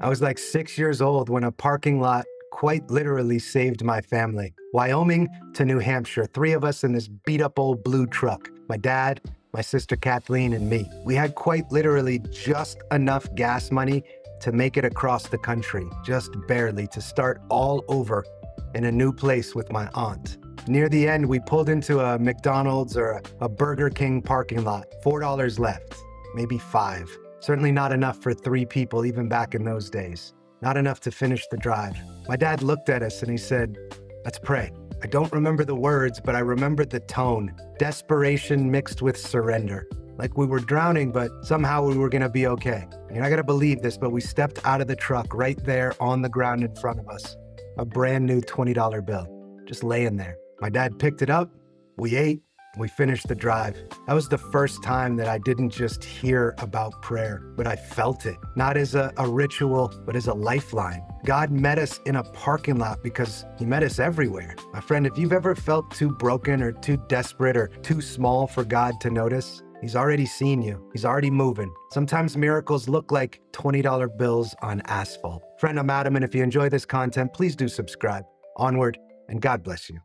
I was like six years old when a parking lot quite literally saved my family. Wyoming to New Hampshire, three of us in this beat up old blue truck. My dad, my sister Kathleen, and me. We had quite literally just enough gas money to make it across the country, just barely, to start all over in a new place with my aunt. Near the end, we pulled into a McDonald's or a, Burger King parking lot. $4 left, maybe five. Certainly not enough for three people, even back in those days. Not enough to finish the drive. My dad looked at us and he said, Let's pray. I don't remember the words, but I remember the tone desperation mixed with surrender. Like we were drowning, but somehow we were gonna be okay. You're not gonna believe this, but we stepped out of the truck right there on the ground in front of us. A brand new $20 bill, just laying there. My dad picked it up, we ate, we finished the drive. That was the first time that I didn't just hear about prayer, but I felt it. Not as a, a, ritual, but as a lifeline. God met us in a parking lot because He met us everywhere. My friend, if you've ever felt too broken or too desperate or too small for God to notice, He's already seen you. He's already moving. Sometimes miracles look like $20 bills on asphalt. Friend, I'm Adam, and if you enjoy this content, please do subscribe. Onward, and God bless you.